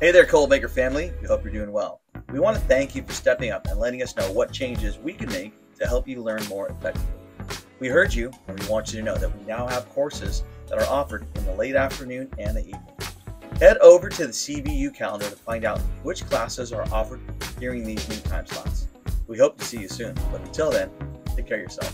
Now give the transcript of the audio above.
Hey there, Cole Baker family. We hope you're doing well. We want to thank you for stepping up and letting us know what changes we can make to help you learn more effectively. We heard you, and we want you to know that we now have courses that are offered in the late afternoon and the evening. Head over to the CBU calendar to find out which classes are offered during these new time slots. We hope to see you soon, but until then, take care of yourself.